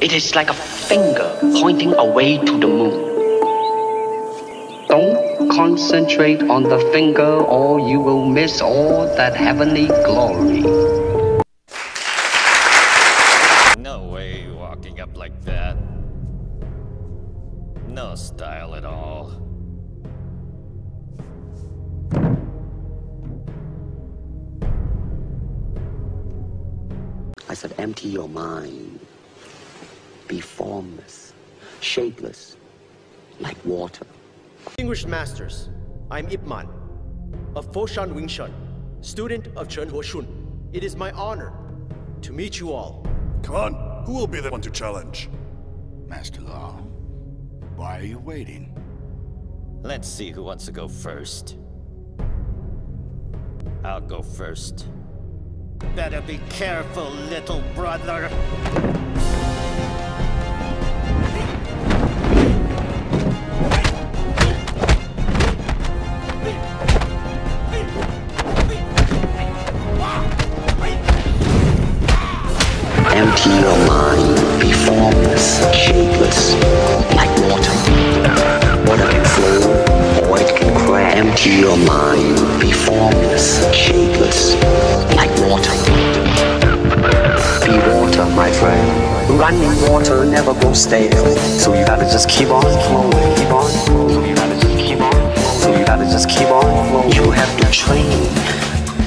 It is like a finger pointing away to the moon. Don't concentrate on the finger or you will miss all that heavenly glory. No way walking up like that. No style at all. I said, empty your mind. Be formless, shapeless, like water. Distinguished Masters, I'm Ip Man, of Foshan Wing Chun, student of Chan Wah-shun. It is my honor to meet you all. Come on, who will be the one to challenge? Master Law, why are you waiting? Let's see who wants to go first. I'll go first. Better be careful, little brother. Your mind. Be formless, shapeless, like water. Water can flow or it can crash. Empty your mind. Be formless, shapeless, like water. Be water, my friend. Running water never goes stale. So you gotta just keep on flowing, keep on keep on. So you gotta just keep on flowing. You have to train.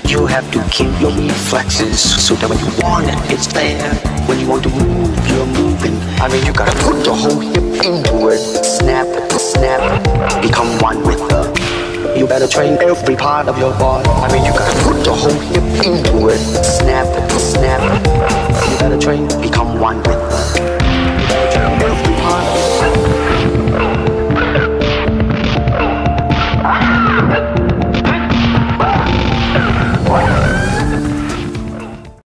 You have to keep your reflexes so that when you want it, it's there. Want to move, you're moving. I mean, you gotta put your whole hip into it. Snap, snap, become one with the. You better train every part of your body. I mean, you gotta put your whole hip into it.